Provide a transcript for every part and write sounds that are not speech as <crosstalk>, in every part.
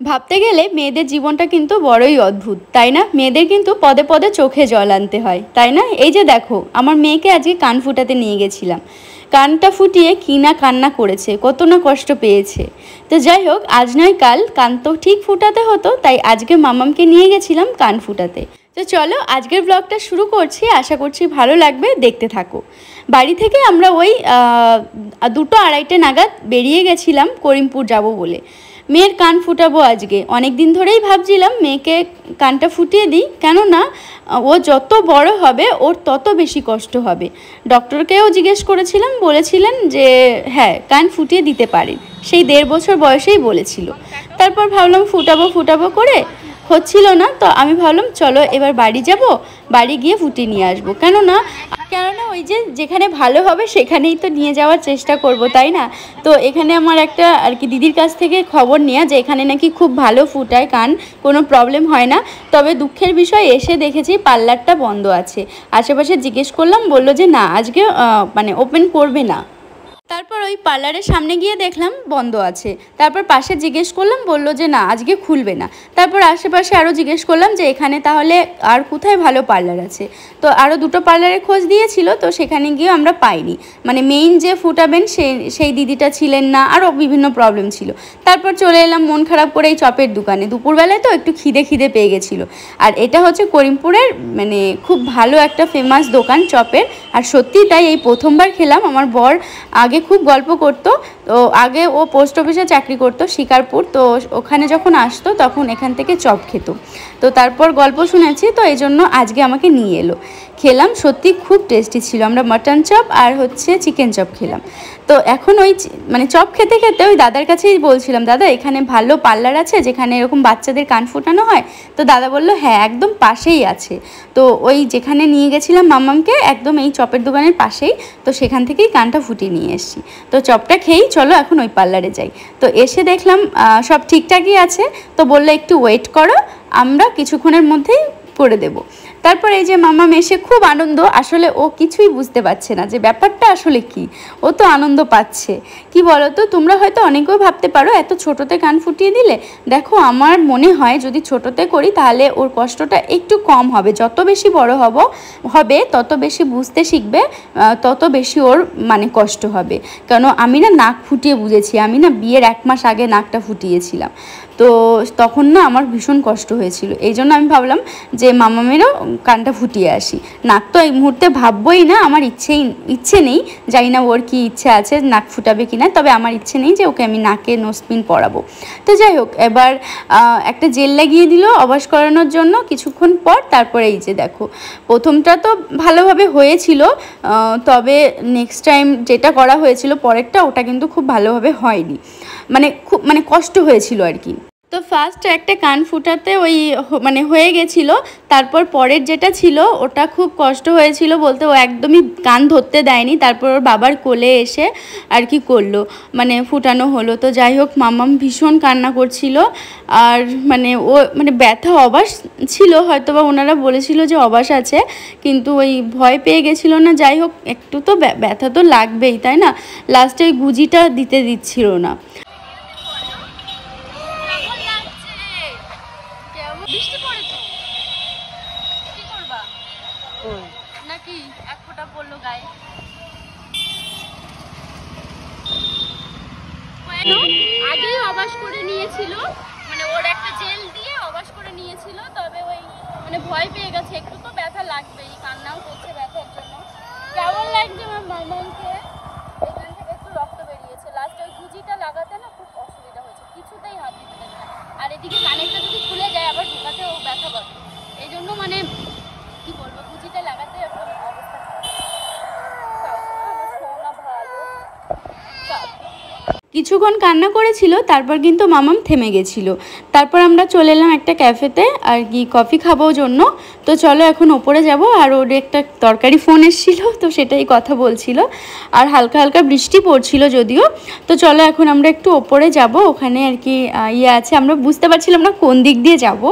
ভাবতে গেলে মেয়েদের জীবনটা কিন্তু বড়ই অদ্ভুত, তাই না? মেয়েদের কিন্তু পদে পদে চোখে জল আনতে হয়, তাই না? এই যে দেখো, আমার মেয়েকে আজকে কান ফুটাতে নিয়ে গেছিলাম। কানটা ফুটিয়ে কিনা কান্না করেছে, কত না কষ্ট পেয়েছে। তো যাই হোক, আজ নয়, কাল। কান তো ঠিক ফুটাতে হতো, তাই আজকে মামামকে নিয়ে গেছিলাম কান ফুটাতে। তো চলো, আজকের ব্লগটা শুরু করছি, আশা করছি ভালো লাগবে, দেখতে থাকো। বাড়ি থেকে আমরা ওই দুটো আড়াইটে নাগাদ বেরিয়ে গেছিলাম, করিমপুর যাব বলে। মেয়ের কান ফুটাবো আজকে। অনেক দিন ধরেই ভাবছিলাম মেয়েকে কানটা ফুটিয়ে দিই, কেননা, ও যত বড় হবে, ওর তত বেশি কষ্ট হবে। ডক্টরকেও জিজ্ঞেস করেছিলাম, বলেছিলেন যে হ্যাঁ কান ফুটিয়ে দিতে পারেন সেই দেড় বছর বয়সেই বলেছিল। তারপর ভাবলাম, ফুটাবো ফুটাবো করে হচ্ছিল না, তো আমি ভাবলাম, চলো এবার বাড়ি যাব, বাড়ি গিয়ে ফুটিয়ে নিয়ে আসব। কেননা কেননা ওই যে যেখানে ভালো হবে সেখানেই তো নিয়ে যাওয়ার চেষ্টা করব, তাই না? তো এখানে আমার একটা আর কি দিদির কাছ থেকে খবর নেওয়া যে এখানে নাকি খুব ভালো ফুটায় কান, কোনো প্রবলেম হয় না। তবে দুঃখের বিষয়, এসে দেখেছি পার্লারটা বন্ধ আছে। আশেপাশে জিজ্ঞেস করলাম, বলল যে না, আজকে মানে ওপেন করবে না। তারপর ওই পার্লারের সামনে গিয়ে দেখলাম বন্ধ আছে। তারপর পাশে জিজ্ঞেস করলাম, বলল যে না, আজকে খুলবে না। তারপর আশেপাশে আরও জিজ্ঞেস করলাম যে এখানে তাহলে আর কোথায় ভালো পার্লার আছে? তো আরও দুটো পার্লারের খোঁজ দিয়েছিল, তো সেখানে গিয়ে আমরা পাইনি। মানে মেইন যে ফুটাবেন সেই সেই দিদিটা ছিলেন না আরও বিভিন্ন প্রবলেম ছিল। তারপর চলে এলাম মন খারাপ করে এই চপের দোকানে। দুপুরবেলায় তো একটু খিদে খিদে পেয়ে গেছিল। আর এটা হচ্ছে করিমপুরের মানে খুব ভালো একটা ফেমাস দোকান চপের। আর সত্যি তাই এই প্রথমবার খেলাম। আমার বর আগে আগে খুব গল্প করত, তো আগে ও পোস্ট অফিসে চাকরি করত, শিকারপুর, তো ওখানে যখন আসতো তখন এখান থেকে চপ খেত। তো তারপর গল্প শুনেছি, তো এই জন্য আজকে আমাকে নিয়ে এলো। খেলাম, সত্যি খুব টেস্টি ছিল। আমরা মাটন চপ আর হচ্ছে চিকেন চপ খেলাম। তো এখন ওই মানে চপ খেতে খেতে ওই দাদার কাছেই বলছিলাম, দাদা, এখানে ভালো পার্লার আছে, যেখানে এরকম বাচ্চাদের কান ফোটানো হয়? তো দাদা বলল হ্যাঁ একদম পাশেই আছে। তো ওই যেখানে নিয়ে গেছিলাম মামামকে, একদম এই চপের দোকানের পাশেই, তো সেখান থেকেই কানটা ফুটিয়ে নিয়ে এসছি। তো চপটা খেয়েই চলো এখন ওই পার্লারে যাই। তো এসে দেখলাম সব ঠিকঠাকই আছে। তো বলল, একটু ওয়েট করো। আমরা কিছুক্ষণের মধ্যেই করে দেবো। তারপর এই যে মামা মেশে খুব আনন্দ। আসলে ও কিছুই বুঝতে পারছে না যে ব্যাপারটা আসলে কি। ও তো আনন্দ পাচ্ছে। কি বলো তো তোমরা হয়তো অনেকেও ভাবতে পারো, এত ছোটোতে কান ফুটিয়ে দিলে। দেখো, আমার মনে হয় যদি ছোটোতে করি, তাহলে ওর কষ্টটা একটু কম হবে। যত বেশি বড় হব, হবে, তত বেশি বুঝতে শিখবে তত বেশি ওর মানে কষ্ট হবে। কেন, আমি না নাক ফুটিয়ে বুঝেছি। আমি না বিয়ের এক মাস আগে নাকটা ফুটিয়েছিলাম। তো তখন না আমার ভীষণ কষ্ট হয়েছিল। এই জন্য আমি ভাবলাম যে মামামেরও কানটা ফুটিয়ে আসি। নাক তো এই মুহূর্তে ভাববই না, আমার ইচ্ছেই, ইচ্ছে নেই। জানি না ওর কি ইচ্ছে আছে, নাক ফুটাবে কি না তবে আমার ইচ্ছে নেই যে ওকে আমি নাকে নোসপিন পরাবো। তো যাই হোক, এবার একটা জেল লাগিয়ে দিল অবাস করানোর জন্য। কিছুক্ষণ পর তারপরে এই যে দেখো, প্রথমটা তো ভালোভাবে হয়েছিল তবে নেক্সট টাইম যেটা করা হয়েছিল পরেরটা, ওটা কিন্তু খুব ভালোভাবে হয়নি। মানে খুব মানে কষ্ট হয়েছিল আর কি। তো ফার্স্ট একটা কান ফুটাতে ওই মানে হয়ে গেছিল, তারপর পরের যেটা ছিল, ওটা খুব কষ্ট হয়েছিল বলতে ও একদমই কান ধরতে দেয়নি, তারপর ওর বাবার কোলে এসে আর কি করল মানে ফুটানো হলো। তো যাই হোক মামাম ভীষণ কান্না করছিল, আর মানে ও মানে ব্যথা অবাস ছিল হয়তো বা ওনারা বলেছিল যে অবাস আছে, কিন্তু ওই ভয় পেয়ে গেছিল না, যাই হোক, একটু তো ব্যথা তো লাগবেই, তাই না? লাস্টে ওই গুজিটা দিতে দিচ্ছিল না আগেই অবাস করে নিয়েছিল মানে ওর একটা জেল দিয়ে অবাস করে নিয়েছিল তবে ওই মানে ভয় পেয়ে গেছে, একটু তো ব্যথা লাগবেই, কান্নাও করছে ব্যথার জন্য। কেমন লাগছে আমার মামাকে এখান থেকে একটু রক্ত বেরিয়েছে। লাস্টে ওই গুজিটা লাগাতে না খুব অসুবিধা হয়েছে, কিছুতেই হাত দিতে আর এদিকে কানেরটা যদি খুলে যায়, আবার ঢোকাতেও ব্যথা করে। এই জন্য মানে কি বলব, গুজিটা লাগাতে একদম অবস্থা কিছুক্ষণ কান্না করেছিল তারপর কিন্তু মামাম থেমে গেছিল। তারপর আমরা চলে এলাম একটা ক্যাফেতে আর কি কফি খাব জন্য। তো চলো এখন ওপরে যাব আর ওর একটা তরকারি ফোন এসেছিল তো সেটাই কথা বলছিল। আর হালকা হালকা বৃষ্টি পড়ছিল যদিও। তো চলো এখন আমরা একটু ওপরে যাব ওখানে আর কি ইয়ে আছে। আমরা বুঝতে পারছিলাম না কোন দিক দিয়ে যাব।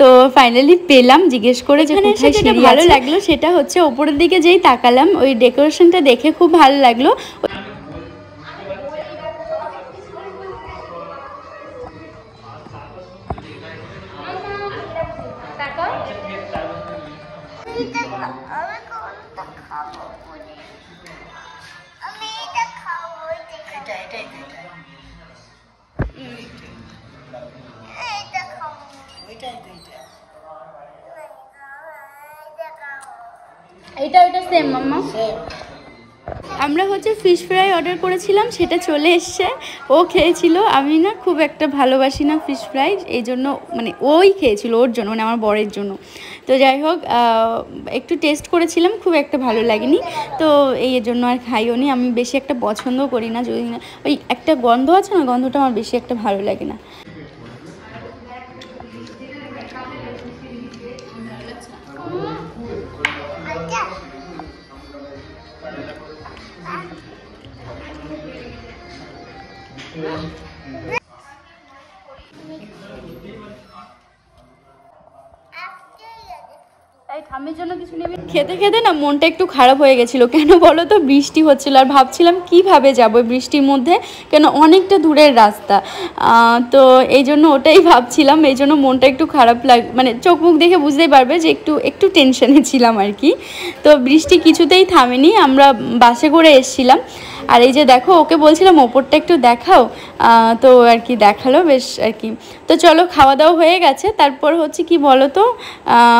তো ফাইনালি পেলাম জিজ্ঞেস করে যেখানে সেটা ভালো লাগল সেটা হচ্ছে ওপরের দিকে যেই তাকালাম ওই ডেকোরেশনটা দেখে খুব ভালো লাগল। সেম মাম্মা আমরা হচ্ছে ফিশ ফ্রাই অর্ডার করেছিলাম, সেটা চলে এসছে। ও খেয়েছিল, আমি না খুব একটা ভালোবাসি না ফিশ ফ্রাই এই জন্য মানে ওই খেয়েছিল ওর জন্য মানে আমার বরের জন্য। তো যাই হোক একটু টেস্ট করেছিলাম, খুব একটা ভালো লাগেনি। তো এই জন্য আর খাইও নি, আমি বেশি একটা পছন্দ করি না, যদি না ওই একটা গন্ধ আছে না, গন্ধটা আমার বেশি একটা ভালো লাগে না। খেতে খেতে না মনটা একটু খারাপ হয়ে গেছিল। কেন বলো তো? বৃষ্টি হচ্ছিল আর ভাবছিলাম কীভাবে যাব বৃষ্টির মধ্যে? কেন অনেকটা দূরের রাস্তা। তো এই জন্য ওটাই ভাবছিলাম। এই জন্য মনটা একটু খারাপ লাগ মানে চোখ মুখ দেখে বুঝতেই পারবে যে একটু একটু টেনশনে ছিলাম আর কি। তো বৃষ্টি কিছুতেই থামেনি। আমরা বাসে করে এসছিলাম। আর এই যে দেখো, ওকে বলছিলাম, ওপরটা একটু দেখাও। তো আর কি দেখাল, বেশ আর কি। তো চলো খাওয়া দাওয়া হয়ে গেছে। তারপর হচ্ছে কি বলো তো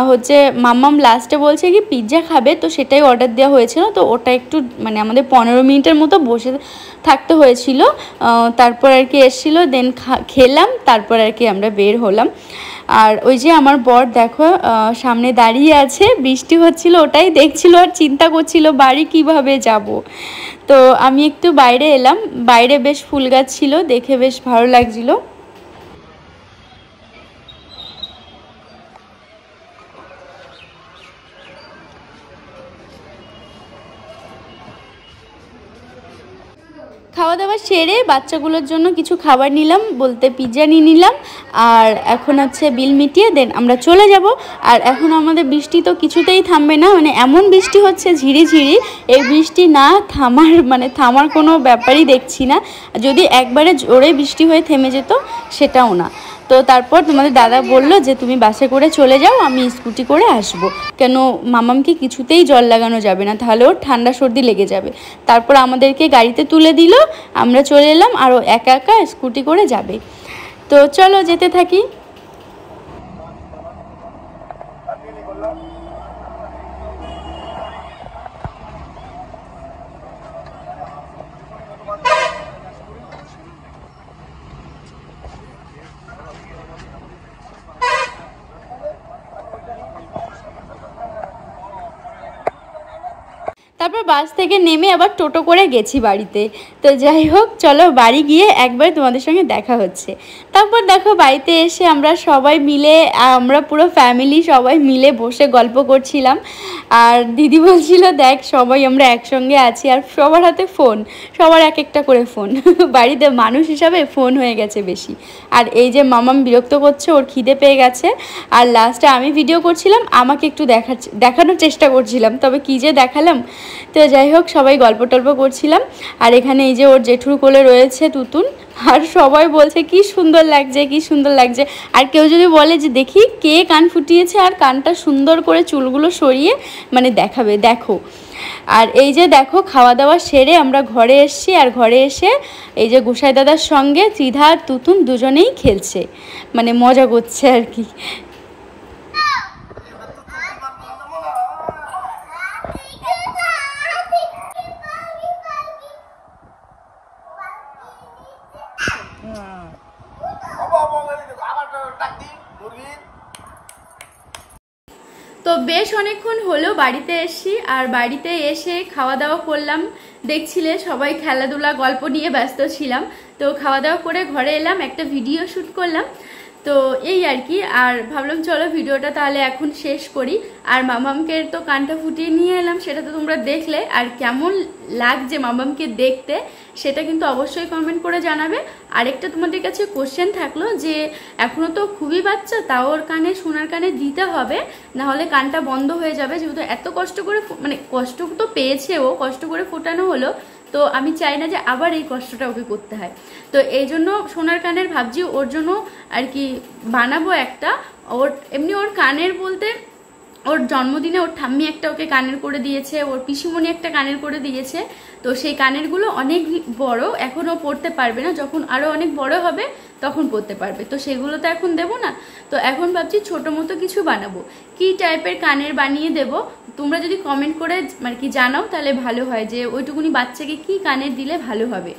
হচ্ছে মাম্মাম লাস্টে বলছে কি, পিৎজা খাবে। তো সেটাই অর্ডার দেওয়া হয়েছিল। তো ওটা একটু মানে আমাদের পনেরো মিনিটের মতো বসে থাকতে হয়েছিল। তারপর আর কি এসেছিল দেন খেলাম। তারপর আর কি আমরা বের হলাম। আর ওই যে আমার বর দেখো সামনে দাঁড়িয়ে আছে, বৃষ্টি হচ্ছিল ওটাই দেখছিল আর চিন্তা করছিল বাড়ি কীভাবে যাব। তো আমি একটু বাইরে এলাম, বাইরে বেশ ফুল গাছ ছিল, দেখে বেশ ভালো লাগছিল। সেরে বাচ্চাগুলোর জন্য কিছু খাবার নিলাম, বলতে পিৎজা নিয়ে নিলাম, আর এখন হচ্ছে বিল মিটিয়ে দেন আমরা চলে যাব। আর এখন আমাদের বৃষ্টি তো কিছুতেই থামবে না মানে এমন বৃষ্টি হচ্ছে ঝিরি ঝিরি, এই বৃষ্টি না থামার মানে থামার কোনো ব্যাপারই দেখছি না। যদি একবারে জোরে বৃষ্টি হয়ে থেমে যেত, সেটাও না। তো তারপর তোমাদের দাদা বলল যে তুমি বাসে করে চলে যাও, আমি স্কুটি করে আসব। কেন মামামকে কিছুতেই জল লাগানো যাবে না, তাহলে ওর ঠান্ডা সর্দি লেগে যাবে। তারপর আমাদেরকে গাড়িতে তুলে দিল, আমরা চলে এলাম, আরও একা একা স্কুটি করে যাবে। তো চলো যেতে থাকি। তারপর বাস থেকে নেমে আবার টোটো করে গেছি বাড়িতে। তো যাই হোক, চলো বাড়ি গিয়ে একবার তোমাদের সঙ্গে দেখা হচ্ছে। তারপর দেখো বাড়িতে এসে আমরা সবাই মিলে, আমরা পুরো ফ্যামিলি সবাই মিলে বসে গল্প করছিলাম। আর দিদি বলছিল, দেখ, সবাই আমরা একসঙ্গে আছি, আর সবার হাতে ফোন সবার এক একটা করে ফোন <laughs> বাড়িতে মানুষ হিসাবে ফোন হয়ে গেছে বেশি। আর এই যে মামাম বিরক্ত করছে, ওর খিদে পেয়ে গেছে। আর লাস্টে আমি ভিডিও করছিলাম, আমাকে একটু দেখা, দেখানোর চেষ্টা করছিলাম, তবে কী যে দেখালাম? তো যাই হোক, সবাই গল্প টল্প করছিলাম। আর এখানে এই যে ওর জেঠুর কোলে রয়েছে তুতুন, আর সবাই বলছে, কি সুন্দর লাগছে, কি সুন্দর লাগছে। আর কেউ যদি বলে যে, দেখি কে কান ফুটিয়েছে আর কানটা সুন্দর করে চুলগুলো সরিয়ে মানে দেখাবে, দেখো। আর এই যে দেখো খাওয়া দাওয়া সেরে আমরা ঘরে এসছি, আর ঘরে এসে এই যে গোসাই দাদার সঙ্গে ত্রিধা আর তুতুন দুজনেই খেলছে। মানে মজা করছে আর কি। তো বেশ অনেকক্ষণ হলো বাড়িতে এসছি, আর বাড়িতে এসে খাওয়া দাওয়া করলাম। দেখছিলে সবাই খেলাধুলা গল্প নিয়ে ব্যস্ত ছিলাম। তো খাওয়া দাওয়া করে ঘরে এলাম, একটা ভিডিও শ্যুট করলাম। তো এই আর কি, আর ভাবলাম চলো ভিডিওটা তাহলে এখন শেষ করি। আর মামামকে তো কানটা ফুটিয়ে নিয়ে এলাম, সেটা তো তোমরা দেখলে। আর কেমন লাগছে মামামকে দেখতে, সেটা কিন্তু অবশ্যই কমেন্ট করে জানাবে। আরেকটা তোমাদের কাছে কোশ্চেন থাকল যে এখনও তো খুবই বাচ্চা, তাও ওর কানে, সোনার কানে দিতে হবে। না হলে কানটা বন্ধ হয়ে যাবে, যেহেতু এত কষ্ট করে মানে কষ্ট তো পেয়েছে ও, কষ্ট করে ফোটানো হলো। তো আমি চাই না যে আবার এই কষ্টটা ওকে করতে হয়। তো এই জন্য সোনার কানের ভাবছি ওর জন্য আর কি বানাবো একটা। ওর এমনি ওর কানের বলতে ওর জন্মদিনে ওর ঠাম্মি একটা ওকে কানের করে দিয়েছে, ওর পিসিমণি একটা কানের করে দিয়েছে। তো সেই কানেরগুলো অনেক বড় এখনও পড়তে পারবে না। যখন আরও অনেক বড় হবে তখন পরতে পারবে। তো সেগুলো তো এখন দেবো না। তো এখন ভাবছি ছোটো মতো কিছু বানাবো। কি টাইপের কানের বানিয়ে দেব? তোমরা যদি কমেন্ট করে মানে কি জানাও, তাহলে ভালো হয় যে ওইটুকুনি বাচ্চাকে কি কানের দিলে ভালো হবে।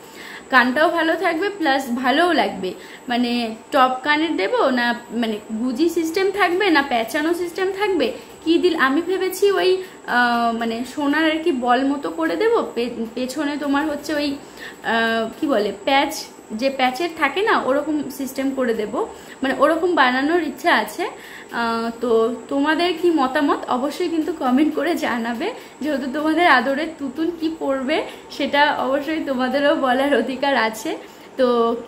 কানটাও ভালো থাকবে প্লাস ভালোও লাগবে। মানে টপ কানের দেব না মানে গুজি সিস্টেম থাকবে না প্যাঁচানো সিস্টেম থাকবে? কি দিল? আমি ভেবেছি ওই মানে সোনার আর কি বল মতো করে দেব। পেছনে তোমার হচ্ছে ওই কি বলে, প্যাচ যে প্যাচের থাকে না, ওরকম সিস্টেম করে দেব। মানে ওরকম বানানোর ইচ্ছা আছে। তো তোমাদের কি মতামত? অবশ্যই কিন্তু কমেন্ট করে জানাবে। যেহেতু তোমাদের আদরের তুতুন কি পড়বে, সেটা অবশ্যই তোমাদেরও বলার অধিকার আছে। তো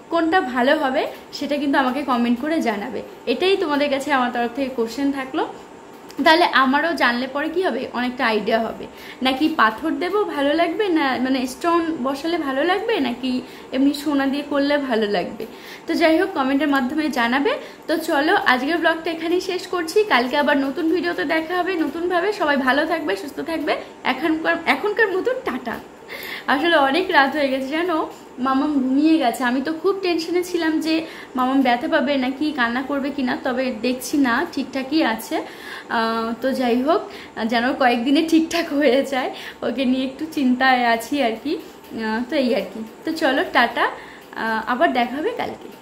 কোনটা ভালো হবে, সেটা কিন্তু আমাকে কমেন্ট করে জানাবে। এটাই তোমাদের কাছে আমার তরফ থেকে কোশ্চেন থাকল। তাহলে আমারও জানলে পরে কি হবে? অনেকটা আইডিয়া হবে। নাকি পাথর দেব ভালো লাগবে? না মানে স্টোন বসালে ভালো লাগবে? নাকি এমনি সোনা দিয়ে করলে ভালো লাগবে? তো যাই হোক কমেন্টের মাধ্যমে জানাবে। তো চলো, আজকের ব্লগটা এখানেই শেষ করছি। কালকে আবার নতুন ভিডিওতে দেখা হবে নতুনভাবে। সবাই ভালো থাকবে, সুস্থ থাকবে। এখনকার এখনকার মতন টাটা। আসলে অনেক রাত হয়ে গেছে, জানো? মামাম ঘুমিয়ে গেছে। আমি তো খুব টেনশনে ছিলাম যে মামাম ব্যথা পাবে নাকি, কান্না করবে কি না তবে দেখছি না, ঠিকঠাকই আছে। তো যাই হোক, যেন কয়েকদিনে ঠিকঠাক হয়ে যায়। ওকে নিয়ে একটু চিন্তায় আছি আর কি। তো এই আর কি। তো চলো, টাটা। আবার দেখাবে কালকে।